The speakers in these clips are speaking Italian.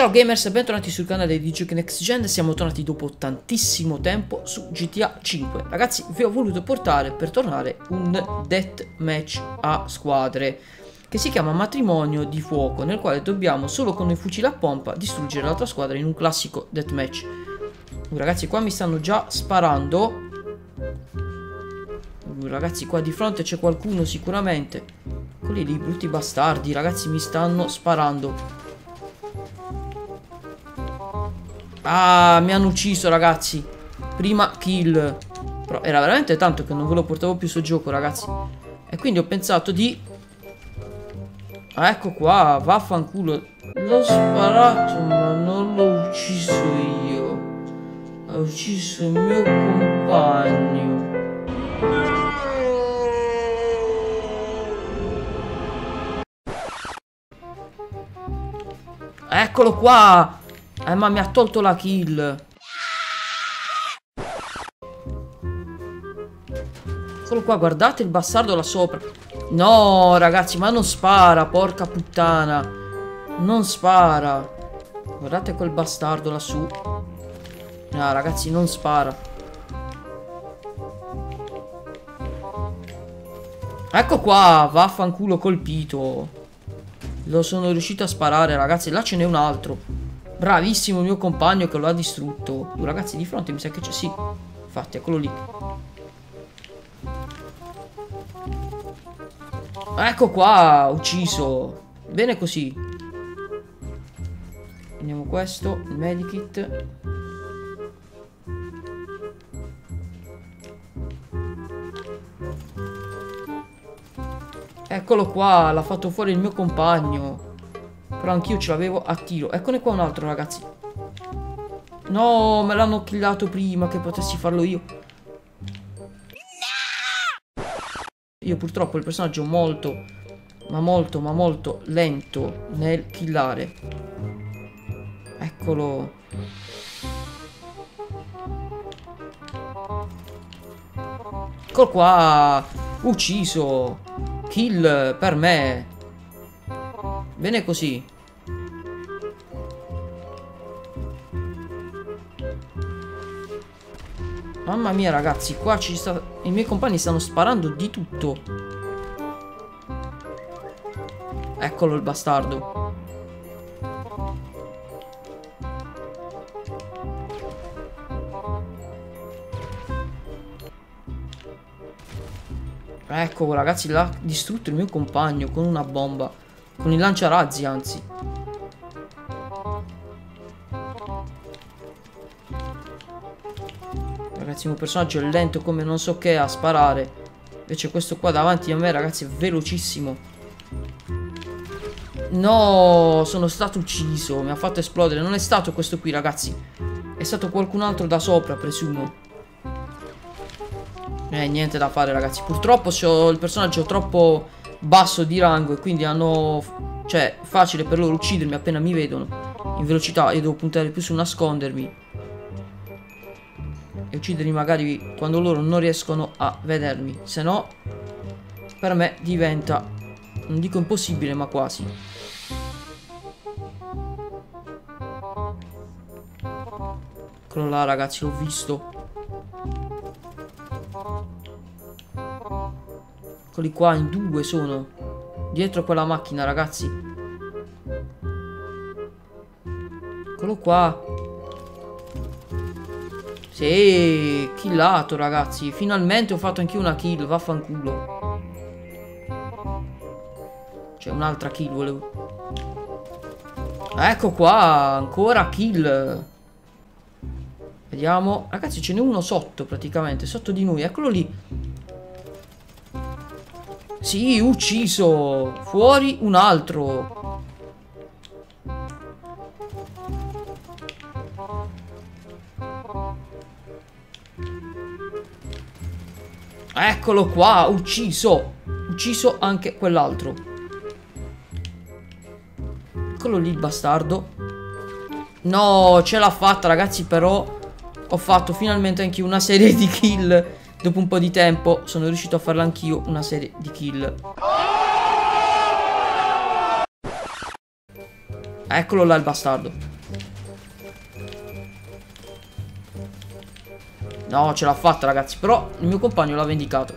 Ciao gamers e bentornati sul canale di Giochi Next Gen, siamo tornati dopo tantissimo tempo su GTA 5 Ragazzi vi ho voluto portare per tornare un death match a squadre Che si chiama Matrimonio di Fuoco Nel quale dobbiamo solo con il fucile a pompa distruggere l'altra squadra in un classico death match uh, Ragazzi qua mi stanno già sparando uh, Ragazzi qua di fronte c'è qualcuno sicuramente Quelli lì brutti bastardi ragazzi mi stanno sparando Ah, mi hanno ucciso, ragazzi. Prima kill. Però era veramente tanto che non ve lo portavo più sul gioco, ragazzi. E quindi ho pensato di... Ah, ecco qua, vaffanculo. L'ho sparato, ma non l'ho ucciso io. Ha ucciso il mio compagno. Eccolo qua! Eh, ma mi ha tolto la kill. Eccolo qua, guardate il bastardo là sopra. No, ragazzi, ma non spara, porca puttana. Non spara. Guardate quel bastardo lassù. No, ragazzi, non spara. Ecco qua, vaffanculo colpito. Lo sono riuscito a sparare, ragazzi. Là ce n'è un altro. Bravissimo il mio compagno che lo ha distrutto. Uh, ragazzi, di fronte mi sa che c'è... Sì, infatti, eccolo lì. Ecco qua, ucciso. Bene così. Prendiamo questo, il medikit. Eccolo qua, l'ha fatto fuori il mio compagno. Però anch'io ce l'avevo a tiro. Eccone qua un altro, ragazzi. No, me l'hanno killato prima che potessi farlo io. Io purtroppo il personaggio molto, ma molto, ma molto lento nel killare. Eccolo. Eccolo qua. Ucciso. Kill per me. Bene così. Mamma mia ragazzi, qua ci sta... I miei compagni stanno sparando di tutto. Eccolo il bastardo. Ecco ragazzi, l'ha distrutto il mio compagno con una bomba. Con il lanciarazzi, anzi. Ragazzi, mio personaggio è lento come non so che a sparare. Invece questo qua davanti a me, ragazzi, è velocissimo. No, sono stato ucciso. Mi ha fatto esplodere. Non è stato questo qui, ragazzi. È stato qualcun altro da sopra, presumo. Eh, niente da fare, ragazzi. Purtroppo ho il personaggio troppo basso di rango e quindi hanno... Cioè, facile per loro uccidermi appena mi vedono. In velocità io devo puntare più su nascondermi. E uccidermi magari quando loro non riescono a vedermi. Se no, per me diventa... Non dico impossibile, ma quasi. Eccolo là, ragazzi, l'ho visto. Eccoli qua, in due sono. Dietro quella macchina, ragazzi. Eccolo qua. Sì, killato, ragazzi. Finalmente ho fatto anche una kill, vaffanculo. C'è un'altra kill, volevo. Ecco qua, ancora kill. Vediamo. Ragazzi, ce n'è uno sotto, praticamente, sotto di noi. Eccolo lì. Sì, ucciso. Fuori un altro. Eccolo qua, ucciso. Ucciso anche quell'altro. Eccolo lì bastardo. No, ce l'ha fatta ragazzi, però ho fatto finalmente anche una serie di kill. Dopo un po' di tempo sono riuscito a farla anch'io una serie di kill. Eccolo là il bastardo. No, ce l'ha fatta ragazzi, però il mio compagno l'ha vendicato.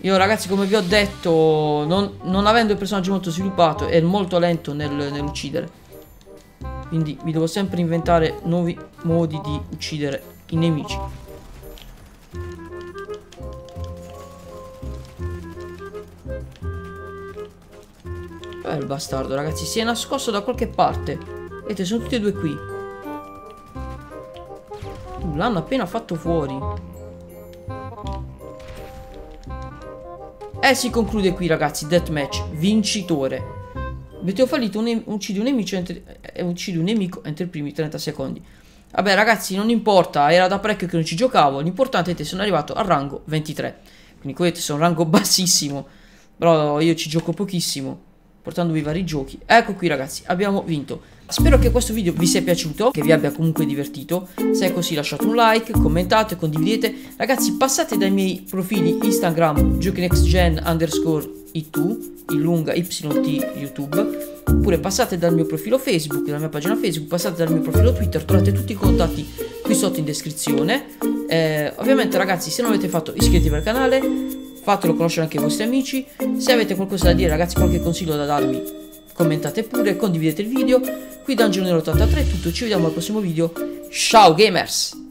Io ragazzi, come vi ho detto, non, non avendo il personaggio molto sviluppato, è molto lento nel, nell'uccidere. Quindi vi devo sempre inventare nuovi modi di uccidere i nemici. Dov'è il bastardo, ragazzi? Si è nascosto da qualche parte. Vedete, sono tutti e due qui. Uh, L'hanno appena fatto fuori. E si conclude qui, ragazzi. Deathmatch. Vincitore. Avete fallito un, uccidi un nemico entro, eh, un nemico entro i primi 30 secondi. Vabbè, ragazzi, non importa. Era da parecchio che non ci giocavo. L'importante è che sono arrivato al rango 23. Quindi, vedete, sono un rango bassissimo. Però io ci gioco pochissimo portandovi vari giochi. Ecco qui ragazzi, abbiamo vinto. Spero che questo video vi sia piaciuto, che vi abbia comunque divertito. Se è così lasciate un like, commentate, condividete. Ragazzi passate dai miei profili Instagram, giokinextgen underscore it2, in lunga YT YouTube. Oppure passate dal mio profilo Facebook, dalla mia pagina Facebook, passate dal mio profilo Twitter, trovate tutti i contatti qui sotto in descrizione. Eh, ovviamente ragazzi se non avete fatto iscrivetevi al canale, fatelo conoscere anche ai vostri amici. Se avete qualcosa da dire, ragazzi, qualche consiglio da darmi, commentate pure, condividete il video. Qui da Angelo 83 è tutto, ci vediamo al prossimo video. Ciao gamers!